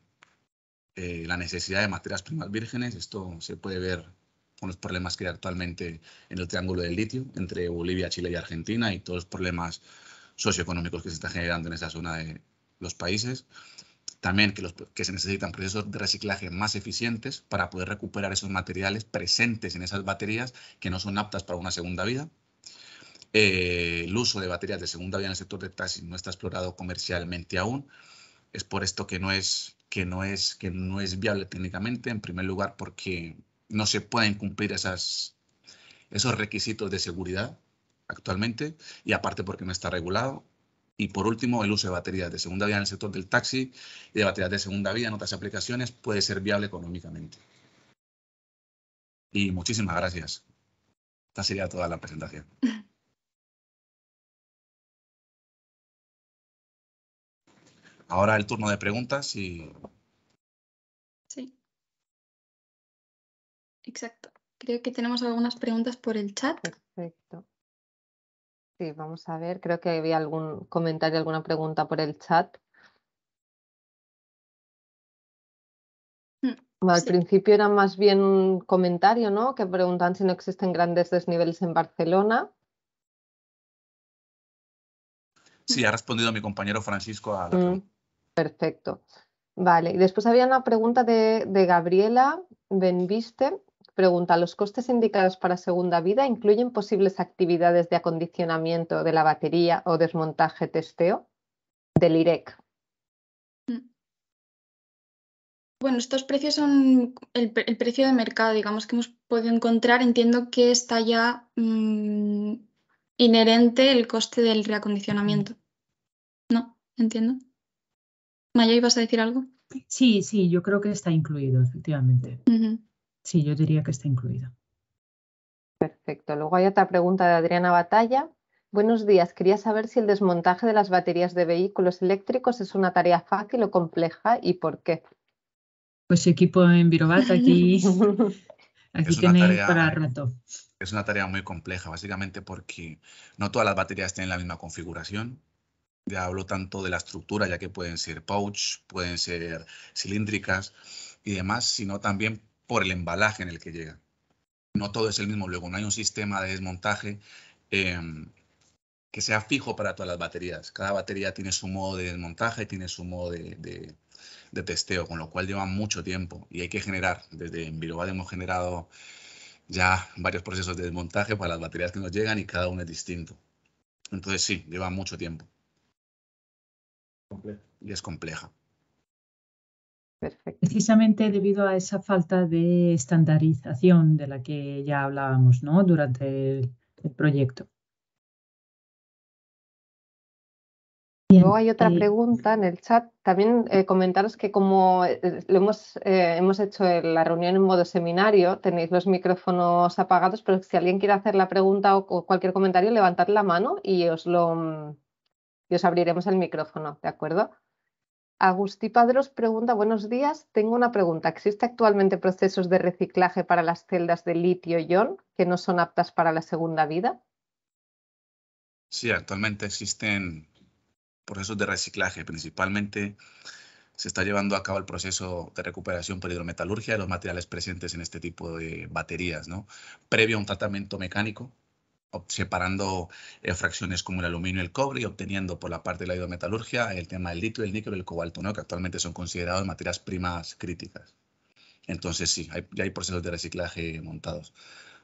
eh, la necesidad de materias primas vírgenes. Esto se puede ver con los problemas que hay actualmente en el triángulo del litio entre Bolivia, Chile y Argentina y todos los problemas socioeconómicos que se están generando en esa zona de los países. También que, los, que se necesitan procesos de reciclaje más eficientes para poder recuperar esos materiales presentes en esas baterías que no son aptas para una segunda vida. Eh, el uso de baterías de segunda vida en el sector de taxi no está explorado comercialmente aún es por esto que no es, que no es, que no es viable técnicamente, en primer lugar porque no se pueden cumplir esas, esos requisitos de seguridad actualmente y aparte porque no está regulado. Y por último, el uso de baterías de segunda vida en el sector del taxi y de baterías de segunda vida en otras aplicaciones puede ser viable económicamente. Y muchísimas gracias. Esta sería toda la presentación. Ahora el turno de preguntas y... Sí. Exacto. Creo que tenemos algunas preguntas por el chat. Perfecto. Sí, vamos a ver. Creo que había algún comentario, alguna pregunta por el chat. Mm, al principio era más bien un comentario, ¿no? Que preguntan si no existen grandes desniveles en Barcelona. Sí, ha respondido mi compañero Francisco a la mm. pregunta. Perfecto. Vale, y después había una pregunta de, Gabriela Benviste. Pregunta, ¿los costes indicados para segunda vida incluyen posibles actividades de acondicionamiento de la batería o desmontaje testeo del IREC? Mm. Bueno, estos precios son el, precio de mercado, digamos, que hemos podido encontrar. Entiendo que está ya mm, inherente el coste del reacondicionamiento. ¿No? Entiendo. Maya, ¿ibas a decir algo? Sí, sí, yo creo que está incluido, efectivamente. Sí, yo diría que está incluido. Perfecto. Luego hay otra pregunta de Adriana Batalla. Buenos días. Quería saber si el desmontaje de las baterías de vehículos eléctricos es una tarea fácil o compleja y por qué. Pues equipo en Virobat aquí, aquí tenéis para rato. Es una tarea muy compleja, básicamente porque no todas las baterías tienen la misma configuración ya hablo tanto de la estructura, ya que pueden ser pouch, pueden ser cilíndricas y demás, sino también por el embalaje en el que llega. No todo es el mismo, luego no hay un sistema de desmontaje em, que sea fijo para todas las baterías. Cada batería tiene su modo de desmontaje, tiene su modo de, testeo, con lo cual lleva mucho tiempo y hay que generar, desde Envirobad hemos generado ya varios procesos de desmontaje para las baterías que nos llegan y cada uno es distinto. Entonces sí, lleva mucho tiempo y es compleja. Precisamente debido a esa falta de estandarización de la que ya hablábamos ¿no? durante el, proyecto. Luego hay otra eh, pregunta en el chat. También eh, comentaros que como eh, lo hemos, hemos hecho la reunión en modo seminario, tenéis los micrófonos apagados, pero si alguien quiere hacer la pregunta o, cualquier comentario, levantad la mano y os lo, y os abriremos el micrófono, ¿de acuerdo? Agustí Padros pregunta, buenos días, tengo una pregunta. ¿Existe actualmente procesos de reciclaje para las celdas de litio-ion que no son aptas para la segunda vida? Sí, actualmente existen procesos de reciclaje. Principalmente se está llevando a cabo el proceso de recuperación por hidrometalurgia de los materiales presentes en este tipo de baterías, ¿no? Previo a un tratamiento mecánico separando eh, fracciones como el aluminio y el cobre y obteniendo por la parte de la hidrometalurgia el tema del litio, el níquel y el cobalto, ¿no? que actualmente son considerados materias primas críticas. Entonces sí, ya hay procesos de reciclaje montados.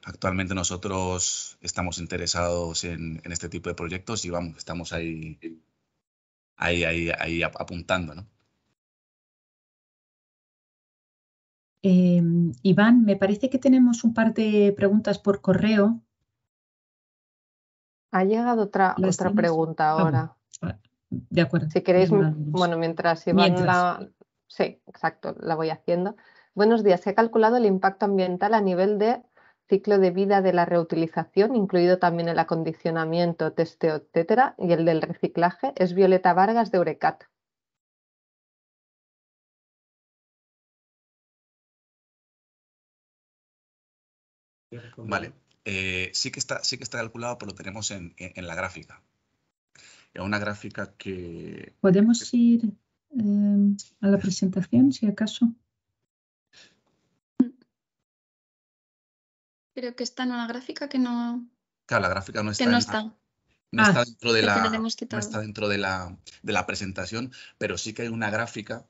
Actualmente nosotros estamos interesados en, este tipo de proyectos y vamos, estamos ahí, ahí, ahí, apuntando. ¿no? Em, Iván, me parece que tenemos un par de preguntas por correo. Ha llegado otra, otra pregunta ah, ahora. de acuerdo. Si queréis, bueno, mientras Iván la... Sí, exacto, la voy haciendo. Buenos días. Se ha calculado el impacto ambiental a nivel de ciclo de vida de la reutilización, incluido también el acondicionamiento, testeo, etcétera, y el del reciclaje. Es Violeta Vargas de Eurecat. Vale, eh, sí, que está, sí que está calculado, pero lo tenemos en, la gráfica. Es una gráfica que... ¿Podemos ir eh, a la presentación, si acaso? Creo que está en una gráfica que no... Claro, la gráfica no está. Que no está. no está dentro, de la, no está dentro de la, de la presentación, pero sí que hay una gráfica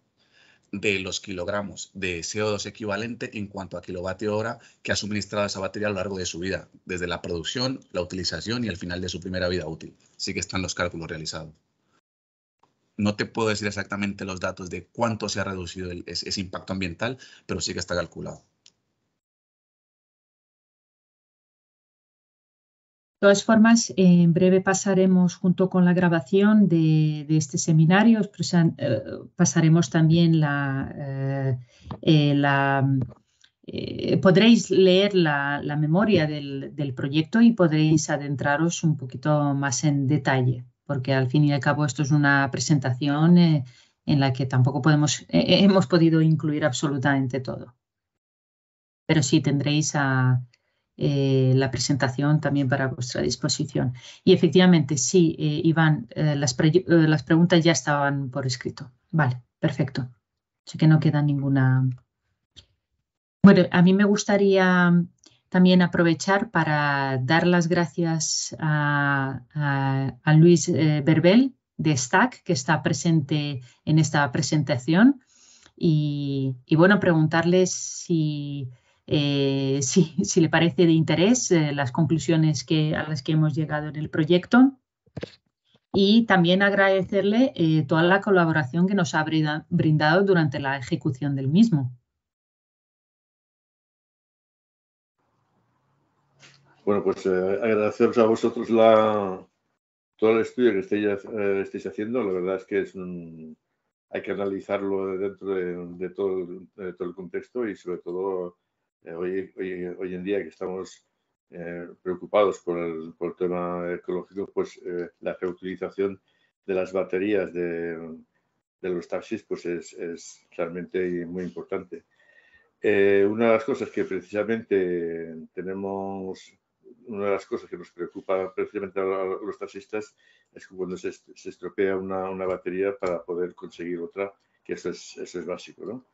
de los kilogramos de CO2 equivalente en cuanto a kilovatio hora que ha suministrado esa batería a lo largo de su vida, desde la producción, la utilización y el final de su primera vida útil. Sí que están los cálculos realizados. No te puedo decir exactamente los datos de cuánto se ha reducido ese impacto ambiental, pero sí que está calculado. De todas formas, en breve pasaremos, junto con la grabación de, este seminario, eh, pasaremos también la, eh, eh, podréis leer la, memoria del, proyecto y podréis adentraros un poquito más en detalle, porque al fin y al cabo esto es una presentación en la que tampoco podemos, hemos podido incluir absolutamente todo. Pero sí tendréis a, eh, la presentación también para vuestra disposición. Y efectivamente, sí, eh, Iván, eh, las, preguntas ya estaban por escrito. Vale, perfecto. Así que no queda ninguna. Bueno, a mí me gustaría también aprovechar para dar las gracias a, Luis Berbel de STAC, que está presente en esta presentación. Y, y bueno, preguntarles si eh, si, le parece de interés eh, las conclusiones que, a las que hemos llegado en el proyecto. Y también agradecerle eh, toda la colaboración que nos ha brindado durante la ejecución del mismo. Bueno, pues agradeceros a vosotros la, todo el estudio que estéis, haciendo. La verdad es que es hay que analizarlo dentro de, todo, de, todo, el contexto y sobre todo eh, hoy, hoy, en día que estamos eh, preocupados por el, por el, tema ecológico, pues eh, la reutilización de las baterías de, de los taxis pues es, es, realmente muy importante. una de las cosas que precisamente tenemos, una de las cosas que nos preocupa precisamente a los taxistas es que cuando se estropea una, una, batería para poder conseguir otra, que eso es, eso es básico, ¿no?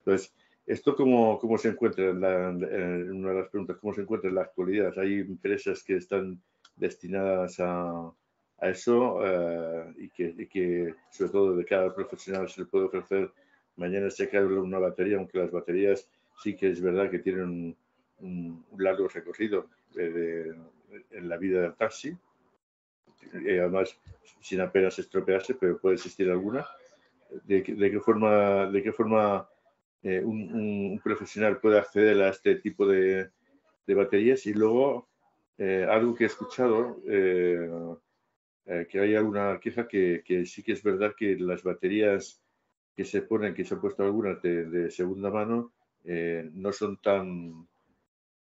Entonces, ¿Esto cómo, cómo se encuentra en, una de las preguntas? ¿Cómo se encuentra en la actualidad? ¿Hay empresas que están destinadas a, a eso eh, y, que, que, sobre todo, de cada profesional se le puede ofrecer mañana se cae una batería, aunque las baterías sí que es verdad que tienen un, largo recorrido en la vida del taxi, y además sin apenas estropearse, pero puede existir alguna. ¿De, de qué forma, de qué forma eh, un, profesional puede acceder a este tipo de, baterías. Y luego eh, algo que he escuchado, eh, que hay alguna queja que, sí que es verdad que las baterías que se ponen, que se han puesto algunas de, segunda mano, no son tan,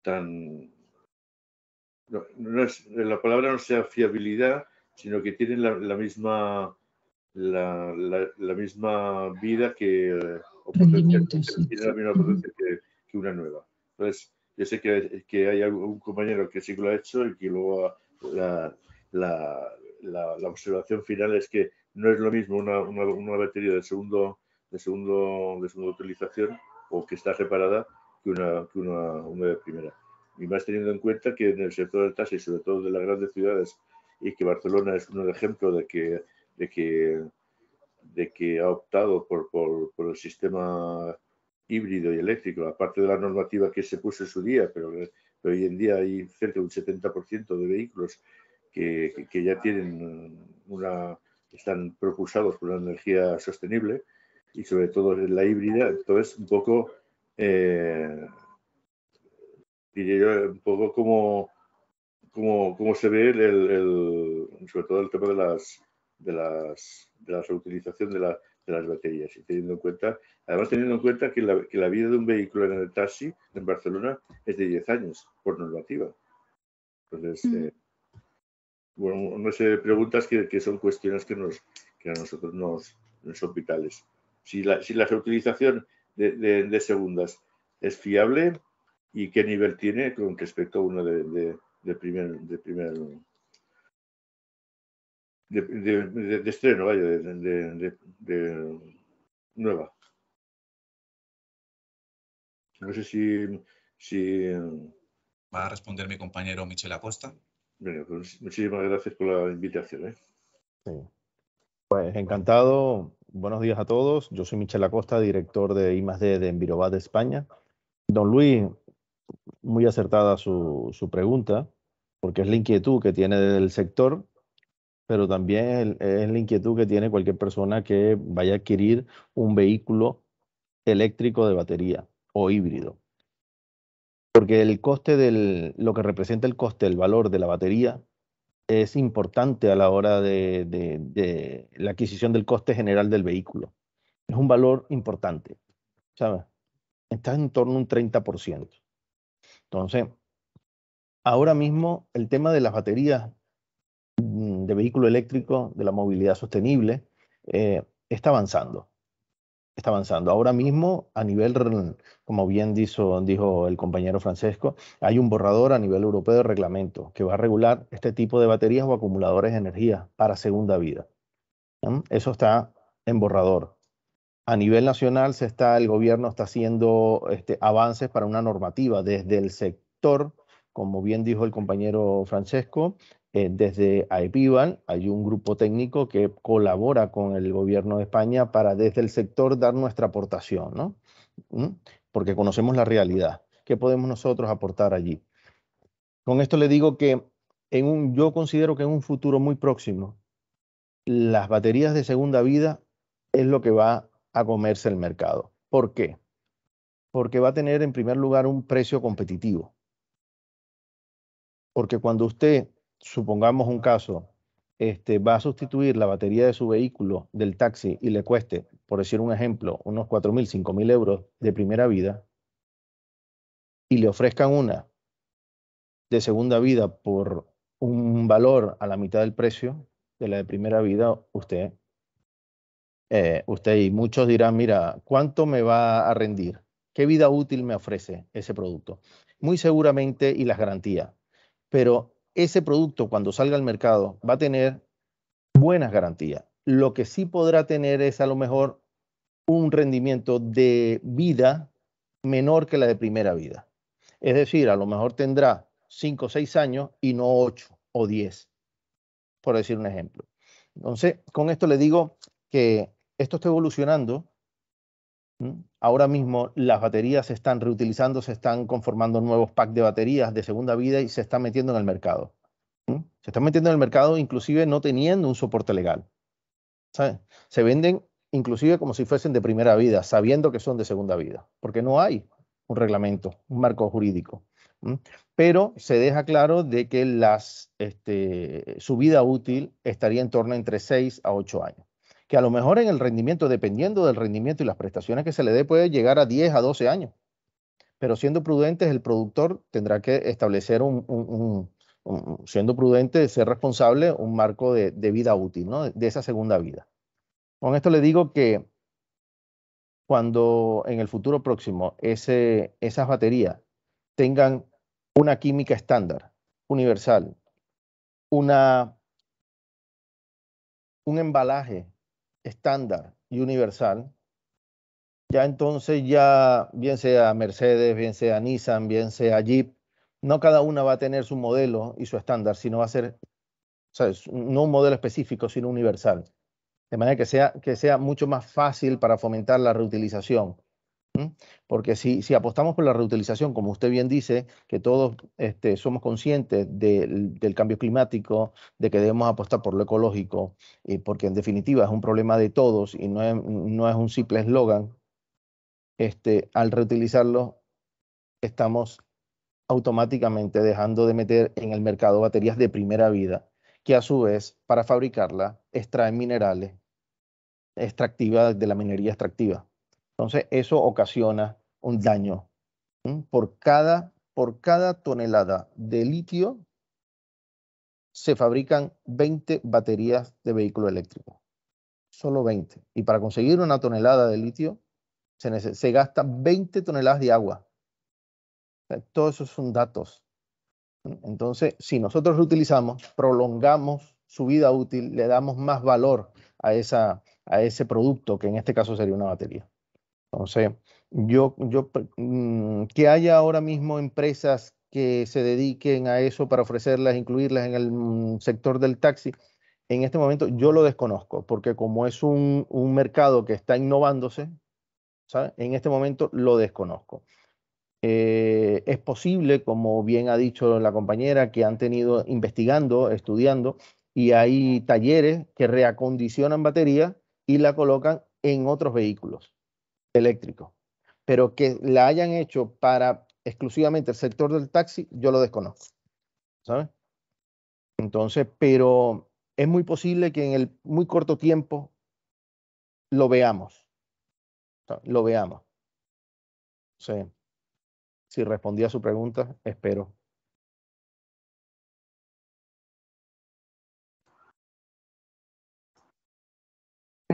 tan no, es, la palabra no sea fiabilidad, sino que tienen la, misma la, la, misma vida que, o tiene la misma potencia que, una nueva. Entonces, yo sé que, que hay algún compañero que sí que lo ha hecho y que luego la, la, la, observación final es que no es lo mismo una, una, una, batería de segundo, de segundo de segunda utilización o que está reparada que una, que una, una de primera. Y más teniendo en cuenta que en el sector del taxi, sobre todo de las grandes ciudades, y que Barcelona es un ejemplo de que, de que, de que ha optado por, por, el sistema híbrido y eléctrico, aparte de la normativa que se puso en su día, pero, hoy en día hay cerca de un 70% de vehículos que, que, ya tienen una, están propulsados por una energía sostenible y sobre todo la híbrida, entonces un poco, eh, diría yo, un poco como, como, como se ve el, sobre todo el tema de las de las de la reutilización de, la, de las baterías y teniendo en cuenta, además teniendo en cuenta que la, que la vida de un vehículo en el taxi en Barcelona es de 10 años por normativa. Entonces, mm. eh, bueno, no sé, preguntas que, que, son cuestiones que, nos, que a nosotros nos, nos son vitales. Si la, si la reutilización de, de, de, segundas es fiable y qué nivel tiene con respecto a uno de, de primer, de primer de, de, estreno, vaya, de, nueva. No sé si, si... Va a responder mi compañero Michel Acosta. Bueno, pues muchísimas gracias por la invitación. ¿eh? Sí. Pues encantado. Buenos días a todos. Yo soy Michel Acosta, director de I+D de Envirobat España. Don Luis, muy acertada su, su pregunta, porque es la inquietud que tiene del sector pero también es la inquietud que tiene cualquier persona que vaya a adquirir un vehículo eléctrico de batería o híbrido. Porque el coste del, lo que representa el coste, el valor de la batería, es importante a la hora de, de la adquisición del coste general del vehículo. Es un valor importante, ¿sabes? Está en torno a un 30%. Entonces, ahora mismo el tema de las baterías de vehículo eléctrico, de la movilidad sostenible, eh, está avanzando. Está avanzando. Ahora mismo, a nivel, como bien dijo, dijo el compañero Francesco, hay un borrador a nivel europeo de reglamento que va a regular este tipo de baterías o acumuladores de energía para segunda vida. Eso está en borrador. A nivel nacional, se está, el gobierno está haciendo este, avances para una normativa desde el sector, como bien dijo el compañero Francesco, eh, desde AEPIVAN hay un grupo técnico que colabora con el gobierno de España para desde el sector dar nuestra aportación, ¿no? ¿Mm? Porque conocemos la realidad. ¿Qué podemos nosotros aportar allí? Con esto le digo que en un, yo considero que en un futuro muy próximo, las baterías de segunda vida es lo que va a comerse el mercado. ¿Por qué? Porque va a tener en primer lugar un precio competitivo. Porque cuando usted supongamos un caso, este, va a sustituir la batería de su vehículo del taxi y le cueste, por decir un ejemplo, unos 4.000, 5.000 euros de primera vida, y le ofrezcan una de segunda vida por un valor a la mitad del precio de la de primera vida, usted, eh, usted y muchos dirán, mira, ¿cuánto me va a rendir? ¿Qué vida útil me ofrece ese producto? Muy seguramente y las garantías, pero ese producto cuando salga al mercado va a tener buenas garantías. Lo que sí podrá tener es a lo mejor un rendimiento de vida menor que la de primera vida. Es decir, a lo mejor tendrá 5 o 6 años y no 8 o 10, por decir un ejemplo. Entonces, con esto le digo que esto está evolucionando Ahora mismo las baterías se están reutilizando, se están conformando nuevos packs de baterías de segunda vida y se están metiendo en el mercado. Se están metiendo en el mercado inclusive no teniendo un soporte legal. Se venden inclusive como si fuesen de primera vida, sabiendo que son de segunda vida, porque no hay un reglamento, un marco jurídico. Pero se deja claro de que este, su vida útil estaría en torno entre 6 a 8 años que a lo mejor en el rendimiento, dependiendo del rendimiento y las prestaciones que se le dé, puede llegar a 10 a 12 años. Pero siendo prudentes, el productor tendrá que establecer un, siendo prudente, ser responsable, un marco de, vida útil, ¿no? de esa segunda vida. Con esto le digo que cuando en el futuro próximo esas baterías tengan una química estándar, universal, una, un embalaje estándar y universal, ya entonces ya bien sea Mercedes, bien sea Nissan, bien sea Jeep, no cada una va a tener su modelo y su estándar, sino va a ser, no un modelo específico, sino universal. De manera que sea, que sea mucho más fácil para fomentar la reutilización. Porque si, si, apostamos por la reutilización, como usted bien dice, que todos este, somos conscientes del, cambio climático, de que debemos apostar por lo ecológico, y porque en definitiva es un problema de todos y no es, no es un simple eslogan, este, al reutilizarlo estamos automáticamente dejando de meter en el mercado baterías de primera vida, que a su vez, para fabricarla, extraen minerales extractivas de la minería extractiva. Entonces, eso ocasiona un daño. Por cada, por cada tonelada de litio se fabrican 20 baterías de vehículo eléctrico. Solo 20. Y para conseguir una tonelada de litio se, se gastan 20 toneladas de agua. Todos esos son datos. Entonces, si nosotros reutilizamos, prolongamos su vida útil, le damos más valor a, esa, a ese producto, que en este caso sería una batería. Entonces, yo, yo, mm, que haya ahora mismo empresas que se dediquen a eso para ofrecerlas, incluirlas en el mm, sector del taxi, en este momento yo lo desconozco, porque como es un, mercado que está innovándose, en este momento lo desconozco. Eh, es posible, como bien ha dicho la compañera, que han tenido investigando, estudiando, y hay talleres que reacondicionan batería y la colocan en otros vehículos eléctricos. Pero que la hayan hecho para exclusivamente el sector del taxi, yo lo desconozco. ¿Sabes? Entonces, pero es muy posible que en el muy corto tiempo lo veamos. Lo veamos. Sí. Si respondí a su pregunta, espero.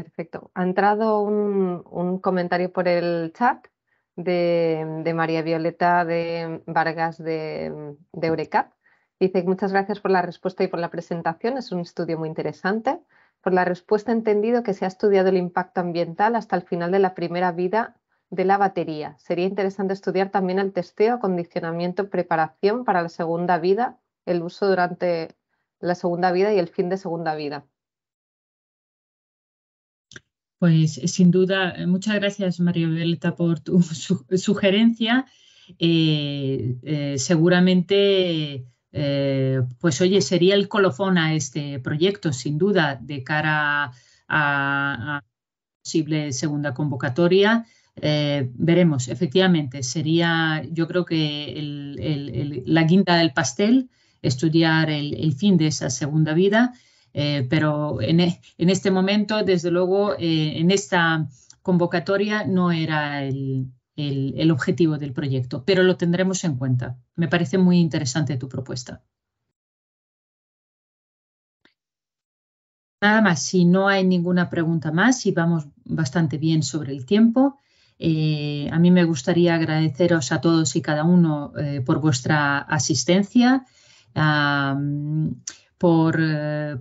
Perfecto. Ha entrado un, comentario por el chat de, María Violeta de Vargas de, de Eurecat. Dice muchas gracias por la respuesta y por la presentación. Es un estudio muy interesante. Por la respuesta he entendido que se ha estudiado el impacto ambiental hasta el final de la primera vida de la batería. Sería interesante estudiar también el testeo, acondicionamiento, preparación para la segunda vida, el uso durante la segunda vida y el fin de segunda vida. Pues sin duda, muchas gracias María Violeta por tu sugerencia. Eh, eh, seguramente, eh, pues oye, sería el colofón a este proyecto, sin duda, de cara a, posible segunda convocatoria. veremos, efectivamente, sería yo creo que la guinda del pastel, estudiar el, fin de esa segunda vida eh, pero e, en, este momento, desde luego, eh, en esta convocatoria no era el, objetivo del proyecto, pero lo tendremos en cuenta. Me parece muy interesante tu propuesta. Nada más, si no hay ninguna pregunta más y vamos bastante bien sobre el tiempo, eh, a mí me gustaría agradeceros a todos y cada uno por vuestra asistencia. Por,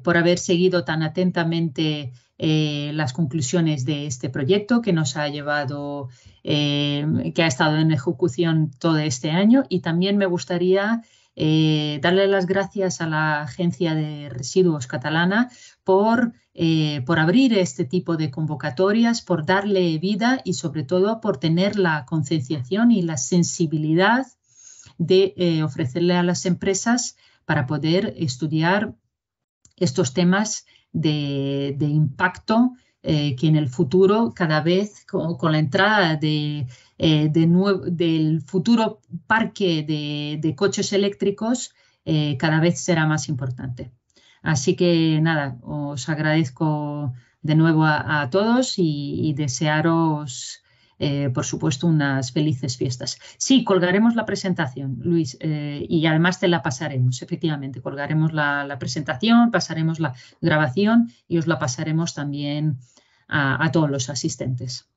haber seguido tan atentamente eh, las conclusiones de este proyecto que nos ha llevado, eh, que ha estado en ejecución todo este año. Y también me gustaría darle las gracias a la Agencia de Residuos Catalana por, por abrir este tipo de convocatorias, por darle vida y sobre todo por tener la concienciación y la sensibilidad de ofrecerle a las empresas para poder estudiar estos temas de, impacto eh, que en el futuro, cada vez con, la entrada eh, del futuro parque de, coches eléctricos, eh, cada vez será más importante. Así que nada, os agradezco de nuevo a, todos y desearos eh, por supuesto, unas felices fiestas. Sí, colgaremos la presentación, Luis, eh, y además te la pasaremos, efectivamente, colgaremos la, presentación, pasaremos la grabación y os la pasaremos también a todos los asistentes.